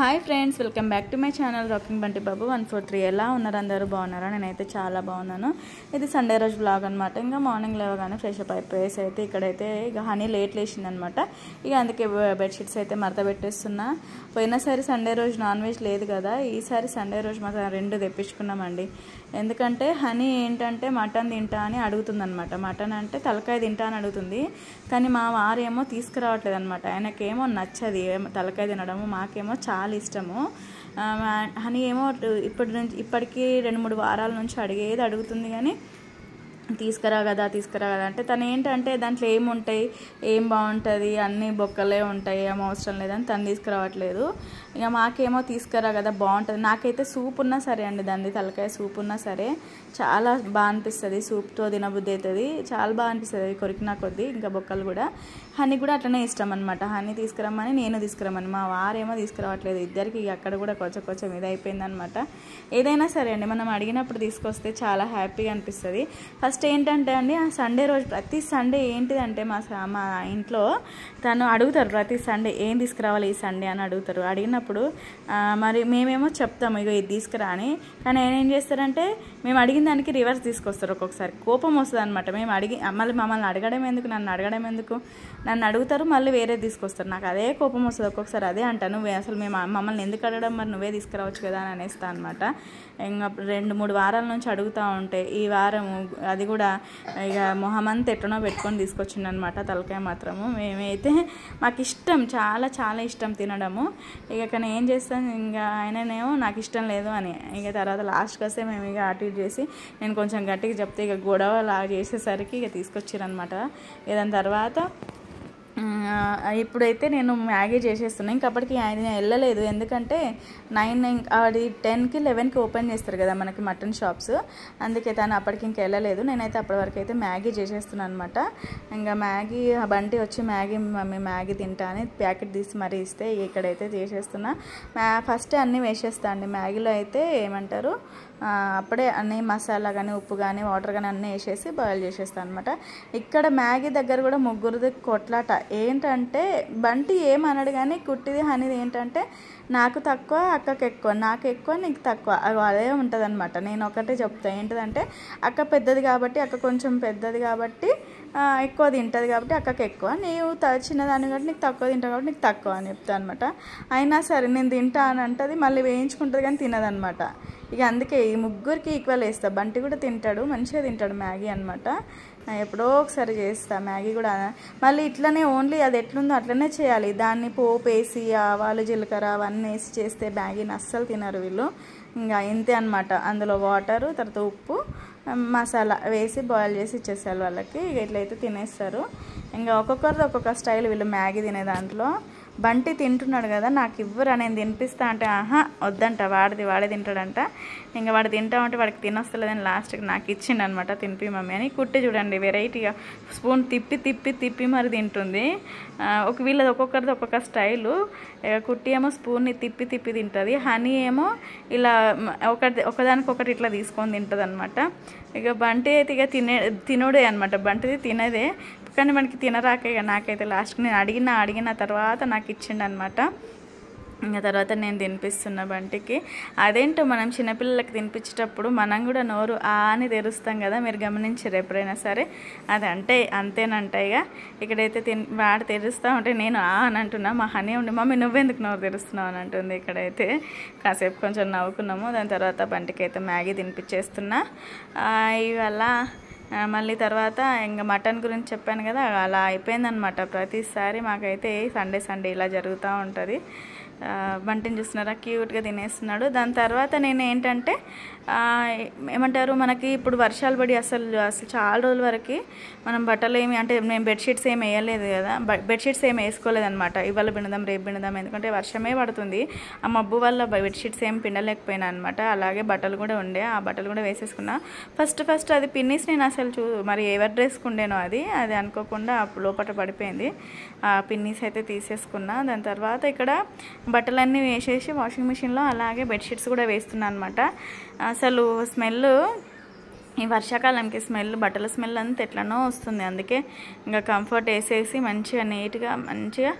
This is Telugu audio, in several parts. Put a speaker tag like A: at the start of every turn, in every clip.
A: Hi friends welcome back to my channel rocking Bunty Babu one four three. ఎలా ఉన్నారు అందరూ? బాగున్నారా? నేనైతే చాలా బాగున్నాను. ఇది సండే రోజు బ్లాగ్ అనమాట ఇంకా మార్నింగ్ లేవగానే ఫ్రెష్ అప్ అయిపోయేసి అయితే ఇక్కడైతే ఇక హనీ లేట్ లేచిందనమాట ఇక అందుకే బెడ్షీట్స్ అయితే మరత పెట్టేస్తున్నా. పోయినసారి సండే రోజు నాన్ వెజ్ లేదు కదా. ఈసారి సండే రోజు మాత్రం రెండు తెప్పించుకున్నామండి. ఎందుకంటే హనీ ఏంటంటే మటన్ తింటా అని అడుగుతుందనమాట మటన్ అంటే తలకాయ తింటా అని అడుగుతుంది. కానీ మా వారేమో తీసుకురావట్లేదు అనమాట ఆయనకేమో నచ్చది తలకాయ తినడము మాకేమో చాలా ఇష్టము. హనీ ఏమో ఇప్పటి నుంచి ఇప్పటికీ రెండు మూడు వారాల నుంచి అడిగేది అడుగుతుంది కానీ తీసుకురా కదా తీసుకురా కదా అంటే తను ఏంటంటే దాంట్లో ఏముంటాయి ఏం బాగుంటుంది అన్ని బొక్కలే ఉంటాయి ఏం అవసరం లేదని తను తీసుకురావట్లేదు. ఇక మాకేమో తీసుకురా కదా బాగుంటుంది. నాకైతే సూప్ ఉన్నా సరే అండి దాన్ని తలకాయ సూప్ ఉన్నా సరే. చాలా బాగా అనిపిస్తుంది సూప్తో తినబుద్ధి అవుతుంది చాలా బాగా అనిపిస్తుంది కొరికినా కొద్దీ ఇంకా బొక్కలు కూడా. హనీ కూడా అట్లనే ఇష్టం అనమాట హనీ తీసుకురమ్మని నేను తీసుకురమ్మని. మా వారేమో తీసుకురావట్లేదు. ఇద్దరికి ఇక అక్కడ కూడా కొంచెం కొంచెం ఇది అయిపోయిందనమాట ఏదైనా సరే అండి మనం అడిగినప్పుడు తీసుకొస్తే చాలా హ్యాపీగా అనిపిస్తుంది. ఫస్ట్ ఏంటంటే అండి ఆ సండే రోజు ప్రతి సండే ఏంటిదంటే మా స- మా ఇంట్లో తను అడుగుతారు ప్రతి సండే ఏం తీసుకురావాలి ఈ సండే అని అడుగుతారు. అడిగిన అడిగినప్పుడు మరి మేమేమో చెప్తాము ఇగో ఇది తీసుకురా అని కానీ ఆయన ఏం చేస్తారంటే మేము అడిగిన దానికి రివర్స్ తీసుకొస్తారు ఒక్కొక్కసారి. కోపం వస్తుంది అనమాట మేము అడిగి మళ్ళీ మమ్మల్ని అడగడం ఎందుకు? నన్ను అడగడం ఎందుకు? నన్ను అడుగుతారు మళ్ళీ వేరే తీసుకొస్తారు. నాకు అదే కోపం వస్తుంది. ఒక్కొక్కసారి అదే అంటాను నువ్వే అసలు మేము మమ్మల్ని ఎందుకు అడగడం? మరి నువ్వే తీసుకురావచ్చు కదా? అని అనేస్తా అనమాట ఇంకా రెండు మూడు వారాల నుంచి అడుగుతూ ఉంటే ఈ వారం అది కూడా ఇక మొహమంతా ఎట్టనో పెట్టుకొని తీసుకొచ్చిండు అనమాట తలకాయ మాత్రము. మేమైతే మాకు ఇష్టం చాలా చాలా ఇష్టం తినడము. ఇక కానీ ఏం చేస్తాను ఇంకా ఆయననేమో నాకు ఇష్టం లేదు అని. ఇక తర్వాత లాస్ట్కి వస్తే మేము ఇక అటు ఇటు చేసి నేను కొంచెం గట్టిగా చెప్తే ఇక గొడవ లాగా చేసేసరికి ఇక తీసుకొచ్చారనమాట ఇక దాని తర్వాత ఇప్పుడైతే నేను మ్యాగీ చేసేస్తున్నాను. ఇంకా అప్పటికి ఆయన వెళ్ళలేదు. ఎందుకంటే నైన్ అది టెన్కి లెవెన్కి ఓపెన్ చేస్తారు కదా మనకి మటన్ షాప్స్. అందుకే తను అప్పటికి ఇంకా వెళ్ళలేదు. నేనైతే అప్పటి వరకు అయితే మ్యాగీ చేసేస్తున్నాను అనమాట ఇంకా మ్యాగీ ఆ బంటి వచ్చి మ్యాగీ మమ్మీ మ్యాగీ తింటా అని ప్యాకెట్ తీసి మరీ ఇస్తే ఇక్కడైతే చేసేస్తున్నా. మ్యా ఫస్ట్ అన్నీ వేసేస్తా అండి. మ్యాగీలో అయితే ఏమంటారు? అప్పుడే అన్ని మసాలా కానీ ఉప్పు కానీ వాటర్ కానీ అన్నీ వేసేసి బాయిల్ చేసేస్తాను అనమాట ఇక్కడ మ్యాగీ దగ్గర కూడా ముగ్గురిది కొట్లాట. ఏంటంటే బంటి ఏమనడు కానీ కుట్టిది అనేది ఏంటంటే నాకు తక్కువ అక్కకు ఎక్కువ నాకు ఎక్కువ నీకు తక్కువ. అదే ఉంటుంది అనమాట నేను ఒకటే చెప్తాను ఏంటిదంటే అక్క పెద్దది కాబట్టి అక్క కొంచెం పెద్దది కాబట్టి ఎక్కువ తింటుంది కాబట్టి అక్కకి ఎక్కువ. నీవు త చిన్నదాన్ని కాబట్టి నీకు తక్కువ తింటావు కాబట్టి నీకు తక్కువ అని చెప్తాను అనమాట అయినా సరే నేను తింటా అని అంటది మళ్ళీ వేయించుకుంటుంది కానీ తినదనమాట ఇక అందుకే ఈ ముగ్గురికి ఈక్వల్ వేస్తా బంటి కూడా తింటాడు మంచిగా తింటాడు మ్యాగీ అనమాట ఎప్పుడో ఒకసారి చేస్తా మ్యాగీ కూడా. మళ్ళీ ఇట్లనే ఓన్లీ అది ఎట్లుందో అట్లనే చేయాలి. దాన్ని పోపు వేసి ఆవాలు జీలకర్ర అవన్నీ వేసి చేస్తే మ్యాగీని అస్సలు తినరు వీళ్ళు. ఇంకా ఇంతే అనమాట అందులో వాటరు తర్వాత ఉప్పు మసాలా వేసి బాయిల్ చేసి ఇచ్చేసారు వాళ్ళకి. ఇక ఇట్లయితే తినేస్తారు. ఇంకా ఒక్కొక్కరిది ఒక్కొక్క స్టైల్ వీళ్ళు మ్యాగీ తినే దాంట్లో. బంటి తింటున్నాడు కదా నాకు ఇవ్వరా నేను తినిపిస్తా అంటే ఆహా వద్దంట వాడిది వాడే తింటాడంట. ఇంకా వాడు తింటా ఉంటే వాడికి తినొస్తలేదని లాస్ట్కి నాకు ఇచ్చిండు అనమాట తినిపి మమ్మీ అని. కుట్టి చూడండి వెరైటీగా స్పూన్ తిప్పి తిప్పి తిప్పి మరి తింటుంది. ఒక వీళ్ళది ఒక్కొక్కరిది ఒక్కొక్క స్టైలు. ఇక కుట్టి ఏమో స్పూన్ని తిప్పి తిప్పి తింటుంది. హనీ ఏమో ఇలా ఒకటి ఒకదానికి ఒకటి ఇట్లా తీసుకొని తింటుంది అనమాట ఇక బంటి అయితే ఇక తినే తినుడే అనమాట. బంటిది తినదే. కానీ మనకి తినరాక ఇక నాకైతే లాస్ట్కి నేను అడిగిన అడిగిన తర్వాత నాకు ఇచ్చిండు అనమాట ఇంకా తర్వాత నేను తినిపిస్తున్న బంటికి. అదేంటో మనం చిన్నపిల్లలకి తినిపించేటప్పుడు మనం కూడా నోరు ఆ అని తెరుస్తాం కదా మీరు గమనించారు ఎప్పుడైనా సరే? అది అంటే అంతేనంట ఇక. ఇక్కడైతే తిని వాడు తెరుస్తూ ఉంటే నేను ఆ అని అంటున్నా. మా హనీ ఉండి మమ్మీ నువ్వెందుకు నోరు తెరుస్తున్నావు? అని అంటుంది ఇక్కడైతే. కాసేపు కొంచెం నవ్వుకున్నాము. దాని తర్వాత బంటికి అయితే మ్యాగీ తినిపించేస్తున్నా. ఆ, ఇవాళ మళ్ళీ తర్వాత ఇంకా మటన్ గురించి చెప్పాను కదా అలా అయిపోయిందనమాట ప్రతిసారి మాకైతే సండే సండే ఇలా జరుగుతూ ఉంటుంది. బంటిని చూస్తున్నారా క్యూట్గా తినేస్తున్నాడు. దాని తర్వాత నేను ఏంటంటే ఏమంటారు మనకి ఇప్పుడు వర్షాలు పడి అసలు అసలు చాలా రోజుల వరకు మనం బట్టలు ఏమి అంటే మేము బెడ్షీట్స్ ఏమి వేయలేదు కదా బెడ్షీట్స్ ఏమి వేసుకోలేదనమాట ఇవాళ పిండదాం రేపు పిండదాం ఎందుకంటే వర్షమే పడుతుంది. ఆ మబ్బు వల్ల బెడ్షీట్స్ ఏం పిండలేకపోయినా అనమాట అలాగే బట్టలు కూడా ఉండే ఆ బట్టలు కూడా వేసేసుకున్నా. ఫస్ట్ ఫస్ట్ అది పిన్నిస్ నేను అసలు చూ మరి ఎవరి డ్రెస్కి ఉండేనో అది అది అనుకోకుండా లోపల పడిపోయింది. ఆ పిన్నీస్ అయితే తీసేసుకున్నా. దాని తర్వాత ఇక్కడ బట్టలన్నీ వేసేసి వాషింగ్ మిషన్లో అలాగే బెడ్షీట్స్ కూడా వేస్తున్నాను అనమాట అసలు స్మెల్ ఈ వర్షాకాలంకి స్మెల్ బట్టల స్మెల్ అంతా ఎట్లనో వస్తుంది. అందుకే ఇంకా కంఫర్ట్ వేసేసి మంచిగా నీట్గా మంచిగా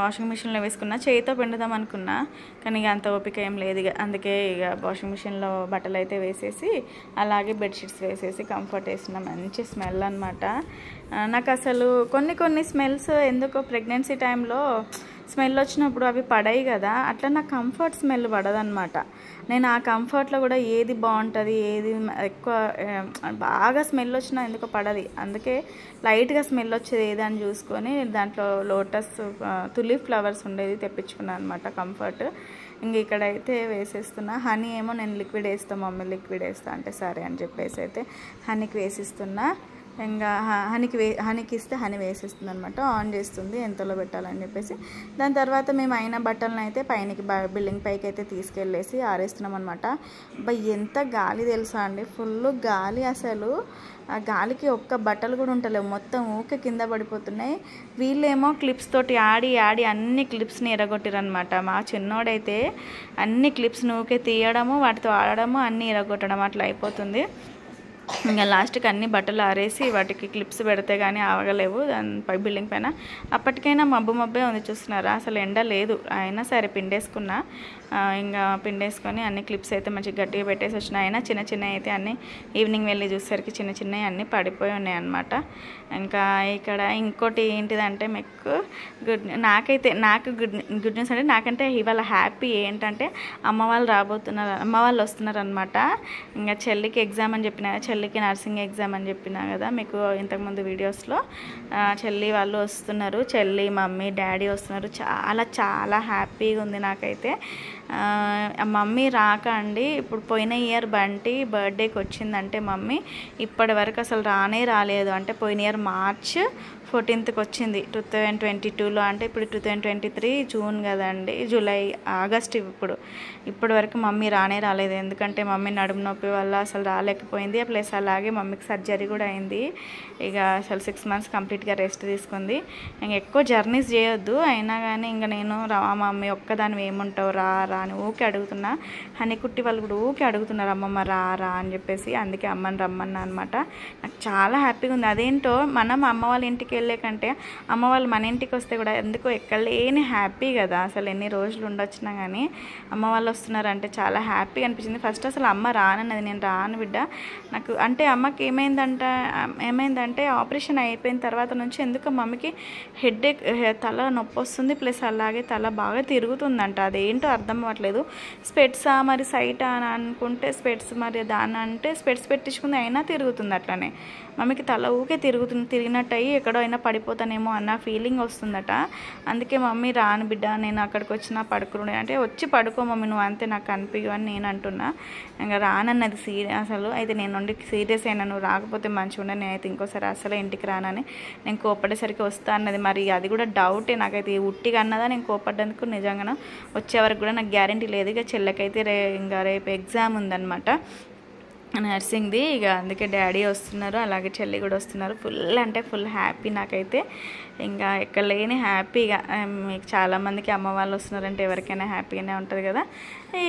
A: వాషింగ్ మిషన్లో వేసుకున్నా. చేయితో పిండుదాం అనుకున్నా కానీ ఇక అంత ఓపిక ఏం లేదు ఇక. అందుకే ఇక వాషింగ్ మిషన్లో బట్టలు అయితే వేసేసి అలాగే బెడ్షీట్స్ వేసేసి కంఫర్ట్ వేసిన మంచి స్మెల్ అనమాట నాకు అసలు కొన్ని కొన్ని స్మెల్స్ ఎందుకో ప్రెగ్నెన్సీ టైంలో స్మెల్ వచ్చినప్పుడు అవి పడాయి కదా అట్లా నాకు కంఫర్ట్ స్మెల్ పడదనమాట నేను ఆ కంఫర్ట్లో కూడా ఏది బాగుంటుంది ఏది ఎక్కువ బాగా స్మెల్ వచ్చినా ఎందుకో పడది. అందుకే లైట్గా స్మెల్ వచ్చేది ఏదని అని చూసుకొని దాంట్లో లోటస్ తులిప్ ఫ్లవర్స్ ఉండేది తెప్పించుకున్నాను అనమాట కంఫర్ట్ ఇంక ఇక్కడైతే వేసేస్తున్నా. హనీ ఏమో నేను లిక్విడ్ వేస్తాను మమ్మీ లిక్విడ్ వేస్తా అంటే సరే అని చెప్పేసి అయితే హనీకి వేసిస్తున్నా. ఇంకా హ- హనీకి వే హనీకి ఇస్తే హని వేసేస్తుంది అనమాట ఆన్ చేస్తుంది ఎంతలో పెట్టాలని చెప్పేసి. దాని తర్వాత మేము అయిన బట్టలను అయితే పైనకి బ- బిల్డింగ్ పైకి అయితే తీసుకెళ్ళేసి ఆరేస్తున్నాం అనమాట ఎంత గాలి తెలుసా అండి ఫుల్ గాలి అసలు. ఆ గాలికి ఒక్క బట్టలు కూడా ఉంటలేవు మొత్తం ఊకే కింద పడిపోతున్నాయి. వీళ్ళేమో క్లిప్స్ తోటి ఆడి ఆడి అన్ని క్లిప్స్ని ఎరగొట్టిరనమాట మా చిన్నోడైతే అన్ని క్లిప్స్ని ఊకే తీయడము వాటితో ఆడడము అన్నీ ఎరగొట్టడం అట్లా అయిపోతుంది. ఇంకా లాస్ట్కి అన్ని బట్టలు ఆరేసి వాటికి క్లిప్స్ పెడితే కానీ ఆగలేవు దాని పై బిల్డింగ్ పైన. అప్పటికైనా మబ్బు మబ్బే ఉంది చూస్తున్నారా? అసలు ఎండ లేదు. అయినా సరే పిండేసుకున్నా. ఇంకా పిండేసుకొని అన్ని క్లిప్స్ అయితే మంచిగా గట్టిగా పెట్టేసి వచ్చినాయి. అయినా చిన్న చిన్న అయితే అన్ని ఈవినింగ్ వెళ్ళి చూసేసరికి చిన్న చిన్నవి అన్నీ పడిపోయి ఉన్నాయి అనమాట ఇంకా ఇక్కడ ఇంకోటి ఏంటిదంటే మీకు గుడ్ నాకైతే నాకు గుడ్ గుడ్ న్యూస్ అంటే నాకంటే ఇవాళ హ్యాపీ ఏంటంటే అమ్మ వాళ్ళు రాబోతున్నారు అమ్మ వాళ్ళు వస్తున్నారు అనమాట ఇంకా చెల్లికి ఎగ్జామ్ అని చెప్పిన చెల్లికి నర్సింగ్ ఎగ్జామ్ అని చెప్పిన కదా మీకు ఇంతకుముందు వీడియోస్లో చెల్లి వాళ్ళు వస్తున్నారు చెల్లి మమ్మీ డాడీ వస్తున్నారు. చాలా చాలా హ్యాపీగా ఉంది నాకైతే. మమ్మీ రాక అండి. ఇప్పుడు పోయిన ఇయర్ బంటి బర్త్డేకి వచ్చిందంటే మమ్మీ ఇప్పటి వరకు అసలు రానే రాలేదు. అంటే పోయిన ఇయర్ మార్చ్ ఫోర్టీన్త్కి వచ్చింది టూ థౌజండ్ ట్వంటీ టూలో అంటే ఇప్పుడు two thousand twenty three June కదండి. జూలై ఆగస్ట్ ఇప్పుడు. ఇప్పటి వరకు మమ్మీ రానే రాలేదు. ఎందుకంటే మమ్మీ నడుము నొప్పి వల్ల అసలు రాలేకపోయింది. ప్లస్ అలాగే మమ్మీకి సర్జరీ కూడా అయింది. ఇక అసలు సిక్స్ మంత్స్ కంప్లీట్గా రెస్ట్ తీసుకుంది. ఇంక ఎక్కువ జర్నీస్ చేయొద్దు. అయినా కానీ ఇంకా నేను రా మమ్మీ ఒక్కదాని ఏముంటావు? రా రా అని ఊకే అడుగుతున్నా. హనీకుట్టి వాళ్ళు కూడా ఊకే అడుగుతున్నారు. అమ్మమ్మ రా రా అని చెప్పేసి అందుకే అమ్మని రమ్మన్నా అనమాట. నాకు చాలా హ్యాపీగా ఉంది. అదేంటో మనం అమ్మ వాళ్ళ ఇంటికి వెళ్ళే కంటే అమ్మ వాళ్ళు మన ఇంటికి వస్తే కూడా ఎందుకో ఎక్కడ లేని హ్యాపీ కదా. అసలు ఎన్ని రోజులు ఉండొచ్చినా కానీ అమ్మ వాళ్ళు వస్తున్నారంటే చాలా హ్యాపీగా అనిపించింది. ఫస్ట్ అసలు అమ్మ రానన్నది నేను రాను బిడ్డ. నాకు అంటే అమ్మకి ఏమైందంట ఏమైందంటే ఆపరేషన్ అయిపోయిన తర్వాత నుంచి ఎందుకు మమ్మీకి హెడ్ తల నొప్పి వస్తుంది ప్లస్ అలాగే తల బాగా తిరుగుతుందంట. అదేంటో అర్థం అవ్వట్లేదు. స్పెట్సా మరి సైటా అని అనుకుంటే స్పెట్స్ మరి దాని అంటే స్పెట్స్ పెట్టించుకుంది అయినా తిరుగుతుంది అట్లనే. మమ్మీకి తల ఊకే తిరుగుతుంది తిరిగినట్టు అయ్యి ఎక్కడో అయినా పడిపోతానేమో అన్న ఫీలింగ్ వస్తుందట. అందుకే మమ్మీ రాను బిడ్డ నేను అక్కడికి వచ్చినా పడుకునే అంటే వచ్చి పడుకో మమ్మీ నువ్వు అంతే నాకు కనిపించు అని నేను అంటున్నా. ఇంకా రానన్నది సీరియస్ అసలు. అయితే నేను ఉండి సీరియస్ అయినా నువ్వు రాకపోతే మంచిగా ఉండే నేనైతే ఇంకోసారి అసలు ఇంటికి రానని నేను కోపడేసరికి వస్తా అన్నది. మరి అది కూడా డౌటే నాకైతే. ఉట్టిగా అన్నదా నేను కోపడ్డందుకు నిజంగా వచ్చే వరకు కూడా నాకు గ్యారంటీ లేదు. ఇక చెల్లెకైతే రే ఇంకా రేపు ఎగ్జామ్ ఉందన్నమాట. నర్సింగ్ది. ఇక అందుకే డాడీ వస్తున్నారు అలాగే చెల్లి కూడా వస్తున్నారు. ఫుల్ అంటే ఫుల్ హ్యాపీ నాకైతే. ఇంకా ఎక్కడ లేని హ్యాపీగా మీకు చాలామందికి అమ్మ వాళ్ళు వస్తున్నారంటే ఎవరికైనా హ్యాపీగానే ఉంటుంది కదా.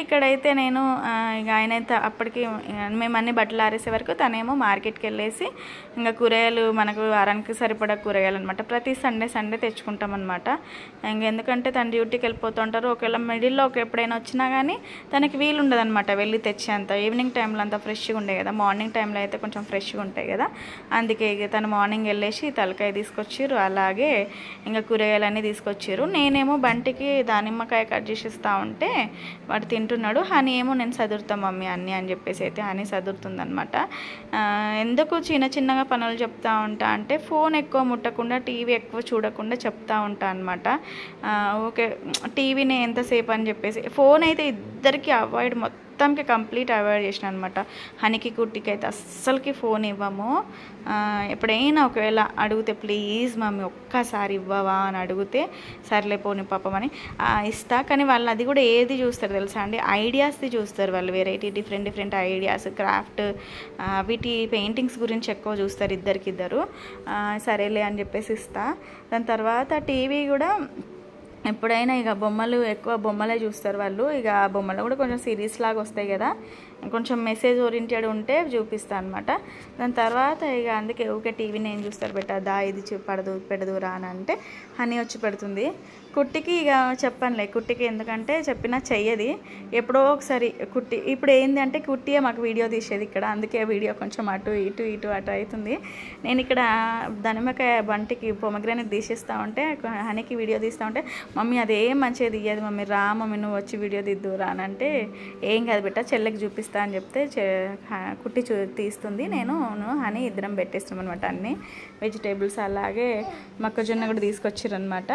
A: ఇక్కడైతే నేను ఇక ఆయన అయితే అప్పటికి మేము అన్ని బట్టలు ఆరేసే వరకు తనేమో మార్కెట్కి వెళ్ళేసి ఇంకా కూరగాయలు మనకు వారానికి సరిపడా కూరగాయలు అనమాట ప్రతి సండే సండే తెచ్చుకుంటాం అనమాట ఇంకా ఎందుకంటే తన డ్యూటీకి వెళ్ళిపోతుంటారు. ఒకవేళ మిడిల్లో ఒక ఎప్పుడైనా వచ్చినా కానీ తనకి వీలు ఉండదు అనమాట వెళ్ళి తెచ్చేంత. ఈవినింగ్ టైంలో అంతా ఫ్రెష్గా ఉండే కదా. మార్నింగ్ టైంలో అయితే కొంచెం ఫ్రెష్గా ఉంటాయి కదా. అందుకే తను మార్నింగ్ వెళ్ళేసి తలకాయ తీసుకొచ్చారు అలాగే ఇంకా కూరగాయలన్నీ తీసుకొచ్చారు నేనేమో బంటికి దానిమ్మకాయ కట్ చేసి ఇస్తా ఉంటే వాడు తింటున్నాడు. హనీ ఏమో నేను చదువుతా మమ్మీ అన్నీ అని చెప్పేసి అయితే హనీ చదువుతుందనమాట ఎందుకు చిన్న చిన్నగా పనులు చెప్తా ఉంటా అంటే ఫోన్ ఎక్కువ ముట్టకుండా టీవీ ఎక్కువ చూడకుండా చెప్తా ఉంటా అనమాట ఓకే టీవీని ఎంతసేపు అని చెప్పేసి. ఫోన్ అయితే ఇద్దరికి అవాయిడ్ మొత్తం మొత్తంకి కంప్లీట్ అవాయిడ్ చేసిన అనమాట హనికి కుట్టికి అయితే అస్సలకి ఫోన్ ఇవ్వము. ఎప్పుడైనా ఒకవేళ అడిగితే ప్లీజ్ మమ్మీ ఒక్కసారి ఇవ్వవా? అని అడిగితే సర్లే పోని పాపం అని ఇస్తా. కానీ వాళ్ళు అది కూడా ఏది చూస్తారు తెలుసా అండి? ఐడియాస్ది చూస్తారు వాళ్ళు. Variety different different ideas craft వీటి పెయింటింగ్స్ గురించి ఎక్కువ చూస్తారు ఇద్దరికిద్దరు. సరేలే అని చెప్పేసి ఇస్తా. దాని తర్వాత టీవీ కూడా ఎప్పుడైనా ఇక బొమ్మలు ఎక్కువ బొమ్మలే చూస్తారు వాళ్ళు. ఇక ఆ బొమ్మలు కూడా కొంచెం సిరీస్ లాగా వస్తాయి కదా. కొంచెం మెసేజ్ ఓరియంటెడ్ ఉంటే చూపిస్తాను అనమాట దాని తర్వాత ఇక అందుకే ఊకే టీవీ నేను చూస్తారు బెట్ట దా ఇది పడదు పెడదు రా అని అంటే హనీ వచ్చి పెడుతుంది. కుట్టికి ఇక చెప్పనులే కుట్టికి ఎందుకంటే చెప్పినా చెయ్యది. ఎప్పుడో ఒకసారి కుట్టి ఇప్పుడు ఏంది అంటే కుట్టియే మాకు వీడియో తీసేది ఇక్కడ. అందుకే వీడియో కొంచెం అటు ఇటు ఇటు అటు అవుతుంది. నేను ఇక్కడ దానిమ్మకాయ బంటికి పొమగ్రానెట్ తీసేస్తా ఉంటే హనీకి వీడియో తీస్తా ఉంటే మమ్మీ అదేం మంచిగా తీయదు మమ్మీ రా మమ్మీ నువ్వు వచ్చి వీడియో దిద్దు అని అంటే ఏం కాదు బిడ్డ చెల్లెకి చూపిస్తా అని చెప్తే కుట్టి చూ తీస్తుంది. నేను హనీ ఇద్దరం పెట్టేస్తాం అనమాట అన్ని. వెజిటేబుల్స్ అలాగే మొక్కజొన్న కూడా తీసుకొచ్చారనమాట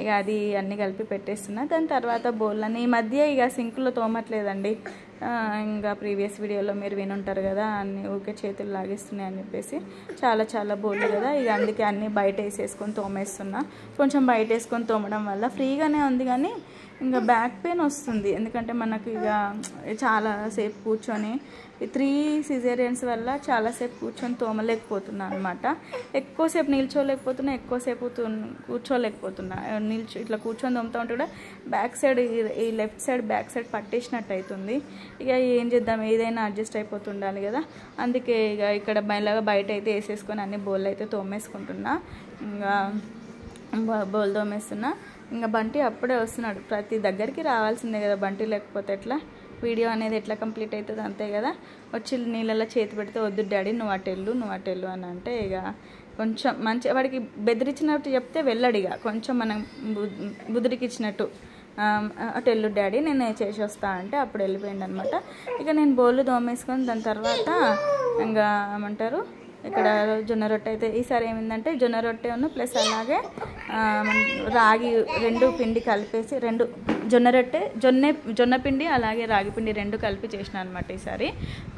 A: ఇక అది అన్నీ కలిపి పెట్టేస్తున్నా. దాని తర్వాత బౌల్లని ఈ మధ్య ఇక సింకులో తోమట్లేదండి. ఇంకా ప్రీవియస్ వీడియోలో మీరు వినుంటారు కదా అన్ని ఊకే చేతులు లాగేస్తున్నాయి అని చెప్పేసి. చాలా చాలా బోళ్ళు కదా. ఇక అందుకే అన్నీ బయట వేసేసుకొని తోమేస్తున్నా. కొంచెం బయట వేసుకొని తోమడం వల్ల ఫ్రీగానే ఉంది కానీ ఇంకా బ్యాక్ పెయిన్ వస్తుంది. ఎందుకంటే మనకి ఇక చాలాసేపు కూర్చొని త్రీ సిజేరియన్స్ వల్ల చాలాసేపు కూర్చొని తోమలేకపోతున్నా అనమాట ఎక్కువసేపు నిల్చోలేకపోతున్నా ఎక్కువసేపు కూర్చోలేకపోతున్నా. నిల్చో ఇట్లా కూర్చొని తోముతా ఉంటే కూడా బ్యాక్ సైడ్ ఈ- లెఫ్ట్ సైడ్ బ్యాక్ సైడ్ పట్టేసినట్టు అవుతుంది ఇక ఏం చేద్దాం? ఏదైనా అడ్జస్ట్ అయిపోతుండాలి కదా. అందుకే ఇక ఇక్కడ బయలాగా బయట అయితే వేసేసుకొని అన్ని బౌల్ అయితే తోమేసుకుంటున్నా. ఇంకా బోల్ బౌల్ తోమేస్తున్నా. ఇంకా బంటి అప్పుడే వస్తున్నాడు. ప్రతి దగ్గరికి రావాల్సిందే కదా బంటి లేకపోతే ఎట్లా? వీడియో అనేది ఎట్లా కంప్లీట్ అవుతుంది అంతే కదా. వచ్చి నీళ్ళలో చేతి పెడితే వద్దు డాడీ నువ్వు అటెళ్ళు నువ్వు అటెళ్ళు అని అంటే ఇక కొంచెం మంచి వాడికి బెదిరించినట్టు చెప్తే వెళ్ళడు ఇక. కొంచెం మనం బు- బుద్ధికి ఇచ్చినట్టు అటు వెళ్ళు డాడీ నేను చేసి వస్తా అంటే అప్పుడు వెళ్ళిపోయింది అనమాట ఇక నేను బోళ్ళు దోమేసుకొని దాని తర్వాత ఇంకా ఏమంటారు? ఇక్కడ జొన్న రొట్టె అయితే ఈసారి ఏమైందంటే జొన్న రొట్టె ఉన్న ప్లస్ అలాగే రాగి రెండు పిండి కలిపేసి రెండు జొన్న రొట్టె జొన్న జొన్న పిండి అలాగే రాగి పిండి రెండు కలిపి చేసిన అనమాట ఈసారి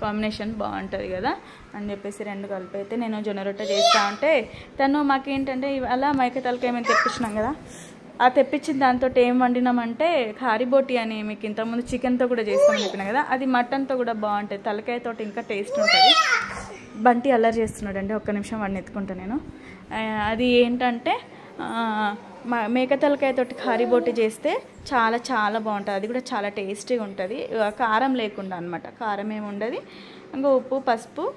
A: కాంబినేషన్ బాగుంటుంది కదా అని చెప్పేసి రెండు కలిపి అయితే నేను జొన్న రొట్టె చేస్తా ఉంటే తను మాకేంటంటే అలా మైక తలకి ఏమైనా తెప్పించినాం కదా ఆ తెప్పించిన దాంతో ఏం వండినామంటే కారిబోటి అని మీకు ఇంతకుముందు చికెన్తో కూడా చేస్తామని చెప్పిన కదా అది మటన్తో కూడా బాగుంటుంది. తలకాయతో ఇంకా టేస్ట్ ఉంటుంది. బంటి అల్లరి చేస్తున్నాడండి. ఒక్క నిమిషం వాడిని ఎత్తుకుంటా నేను. అది ఏంటంటే మేకతలకాయతోటి మ- మేక తలకాయతోటి చేస్తే చాలా చాలా బాగుంటుంది. అది కూడా చాలా టేస్టీగా ఉంటుంది. కారం లేకుండా అనమాట కారం ఏమి ఉండదు. ఇంకా ఉప్పు పసుపు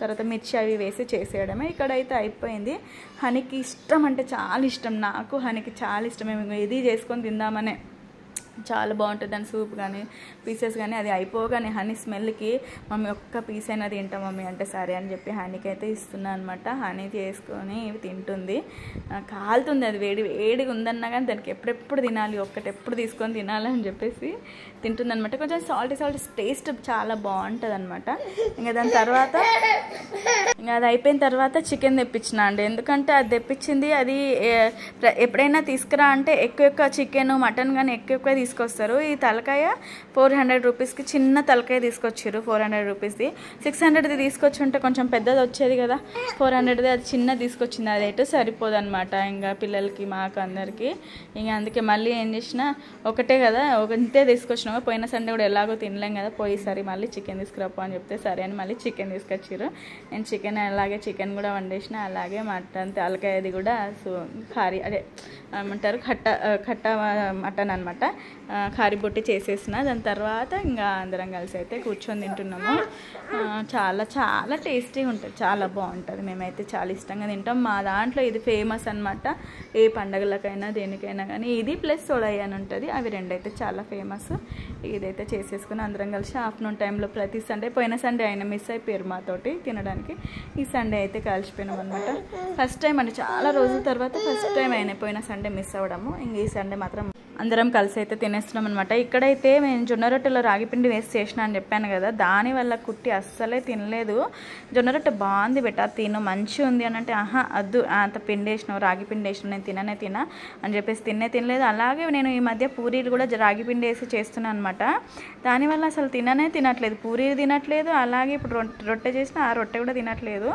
A: తర్వాత మిర్చి అవి వేసి చేసేయడమే. ఇక్కడైతే అయిపోయింది. హనీకి ఇష్టం అంటే చాలా ఇష్టం. నాకు హనీకి చాలా ఇష్టం. మేము ఇది చేసుకొని తిందామనే. చాలా బాగుంటుంది. దాని సూప్ కానీ పీసెస్ కానీ అది అయిపోగానే హనీ స్మెల్కి మమ్మీ ఒక్క పీస్ అయినా తింటా మమ్మీ అంటే సరే అని చెప్పి హనీకి అయితే ఇస్తున్నా అనమాట హనీ చేసుకొని తింటుంది. కాలుతుంది అది వేడి వేడిగా ఉందన్నా కానీ దానికి ఎప్పుడెప్పుడు తినాలి ఒక్కటి ఎప్పుడు తీసుకొని తినాలని చెప్పేసి తింటుంది అనమాట కొంచెం సాల్ట్ సాల్ట్ టేస్ట్ చాలా బాగుంటుంది అనమాట ఇంకా దాని తర్వాత ఇంకా అది అయిపోయిన తర్వాత చికెన్ తెప్పించిన అండి. ఎందుకంటే అది తెప్పించింది అది ఎప్పుడైనా తీసుకురా అంటే ఎక్కువ ఎక్కువ చికెన్ మటన్ కానీ ఎక్కువ ఎక్కువ తీసుకొస్తారు. ఈ తలకాయ ఫోర్ హండ్రెడ్ రూపీస్కి చిన్న తలకాయ తీసుకొచ్చారు ఫోర్ హండ్రెడ్ రూపీస్ది సిక్స్ హండ్రెడ్ది తీసుకొచ్చి ఉంటే కొంచెం పెద్దది వచ్చేది కదా. ఫోర్ హండ్రెడ్ది అది చిన్న తీసుకొచ్చింది. అది అయితే సరిపోదు అనమాట ఇంకా పిల్లలకి మాకు అందరికీ. ఇంకా అందుకే మళ్ళీ ఏం చేసినా ఒకటే కదా ఒక ఇంతే తీసుకొచ్చినాము. పోయిన సండే కూడా ఎలాగో తినలేం కదా పోయేసరి మళ్ళీ చికెన్ తీసుకురాపో అని చెప్తే సరే అని మళ్ళీ చికెన్ తీసుకొచ్చారు నేను చికెన్ అలాగే చికెన్ కూడా వండేసిన. అలాగే మటన్ తలకాయది కూడా సో కారీ అదే ఏమంటారు కట్ట కట్ట మటన్ అనమాట ఖారీ బొట్టి చేసేసిన. దాని తర్వాత ఇంకా అందరం కలిసి అయితే కూర్చొని తింటున్నాము. చాలా చాలా టేస్టీగా ఉంటుంది. చాలా బాగుంటుంది. మేమైతే చాలా ఇష్టంగా తింటాం. మా దాంట్లో ఇది ఫేమస్ అనమాట ఏ పండగలకైనా దేనికైనా కానీ ఇది ప్లస్ సోడై అని ఉంటుంది. అవి రెండైతే చాలా ఫేమస్ ఇదైతే చేసేసుకుని అందరం కలిసి ఆఫ్టర్నూన్ టైంలో ప్రతి సండే పోయిన సండే అయినా మిస్ అయిపోయారు మాతోటి తినడానికి. ఈ సండే అయితే కలిసిపోయినాం అనమాట ఫస్ట్ టైం అండి చాలా రోజుల తర్వాత ఫస్ట్ టైం అయినా పోయిన సండే మిస్ అవ్వడము. ఇంక ఈ సండే మాత్రం అందరం కలిసి అయితే తినేస్తున్నాం అనమాట ఇక్కడైతే నేను జొన్న రొట్టెలో రాగి పిండి వేసి చేసిన అని చెప్పాను కదా దానివల్ల కుట్టి అస్సలే తినలేదు. జొన్న రొట్టె బాగుంది బెట తిను మంచిగా ఉంది అని అంటే ఆహా అద్దు అంత పిండి వేసినావు రాగి పిండి వేసినావు నేను తిననే తినా అని చెప్పేసి తిన్నే తినలేదు. అలాగే నేను ఈ మధ్య పూరీలు కూడా రాగి పిండి వేసి చేస్తున్నాను అనమాట దానివల్ల అసలు తిననే తినట్లేదు. పూరీలు తినట్లేదు అలాగే ఇప్పుడు రొట్టె రొట్టె చేసిన ఆ రొట్టె కూడా తినట్లేదు.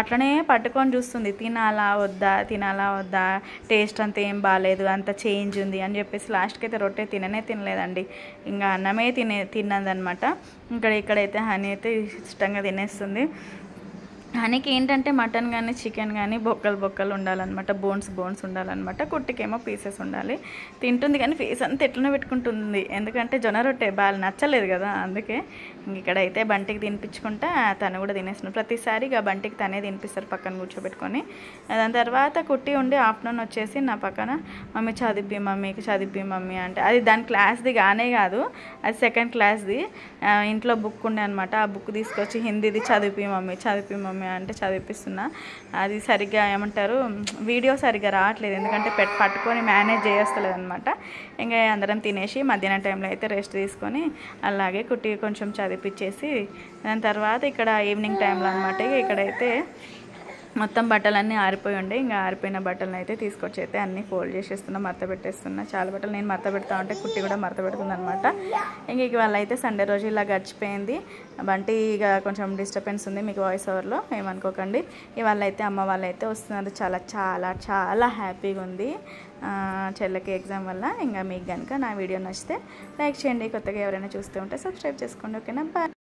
A: అట్లనే పట్టుకొని చూస్తుంది తినాలా వద్దా తినాలా వద్దా టేస్ట్ అంత ఏం బాగాలేదు అంత చేంజ్ ఉంది అని చెప్పేసి లాస్ట్కి అయితే రొట్టె తిననే తినలేదండి. ఇంకా అన్నమే తినే తిన్నదనమాట ఇక్కడ ఇక్కడైతే హనీ అయితే ఇష్టంగా తినేస్తుంది. హనీకి ఏంటంటే మటన్ కానీ చికెన్ కానీ బొక్కలు బొక్కలు ఉండాలన్నమాట. బోన్స్ బోన్స్ ఉండాలన్నమాట. కుట్టికేమో పీసెస్ ఉండాలి. తింటుంది కానీ ఫేస్ అంతా ఎట్లనో పెట్టుకుంటుంది. ఎందుకంటే జొన్న రొట్టె బాగా నచ్చలేదు కదా అందుకే ఇంక ఇక్కడ అయితే బంటికి తినిపించుకుంటా తను కూడా తినేస్తున్నాడు ప్రతిసారి ఇక బంటికి తనే తినిపిస్తారు పక్కన కూర్చోబెట్టుకొని. దాని తర్వాత కుట్టి ఉండి ఆఫ్టర్నూన్ వచ్చేసి నా పక్కన మమ్మీ చదివి మమ్మీకి చదివి మమ్మీ అంటే. అది దాని క్లాస్ది కానే కాదు అది సెకండ్ క్లాస్ది. ఇంట్లో బుక్ ఉండే అనమాట ఆ బుక్ తీసుకొచ్చి హిందీది చదివి మమ్మీ చదివి మమ్మీ అంటే చదివిపిస్తున్నా. అది సరిగ్గా ఏమంటారు వీడియో సరిగ్గా రావట్లేదు. ఎందుకంటే పెట్ పట్టుకొని మేనేజ్ చేయస్తలేదు అనమాట ఇంకా అందరం తినేసి మధ్యాహ్నం టైంలో అయితే రెస్ట్ తీసుకొని అలాగే కుట్టి కొంచెం చదివిపించేసి దాని తర్వాత ఇక్కడ ఈవినింగ్ టైంలో అనమాట ఇక్కడైతే మొత్తం బట్టలన్నీ ఆరిపోయి ఉండే. ఇంకా ఆరిపోయిన బట్టలను అయితే తీసుకొచ్చి అయితే అన్నీ ఫోల్డ్ చేసేస్తున్నా మరత పెట్టేస్తున్నా. చాలా బట్టలు నేను మరత పెడతా ఉంటే కుట్టి కూడా మరత పెడుతుంది అనమాట ఇంక ఇవాళ అయితే సండే రోజు ఇలా గడిచిపోయింది. బంటి ఇక కొంచెం డిస్టర్బెన్స్ ఉంది మీకు వాయిస్ ఓవర్లో ఏమనుకోకండి. ఇవాళ అయితే అమ్మ వాళ్ళు అయితే వస్తున్నారు. చాలా చాలా చాలా హ్యాపీగా ఉంది. చెల్లకి ఎగ్జామ్ వల్ల. ఇంకా మీకు కనుక నా వీడియో నచ్చితే లైక్ చేయండి. కొత్తగా ఎవరైనా చూస్తూ ఉంటే సబ్స్క్రైబ్ చేసుకోండి. ఓకేనా? బాయ్.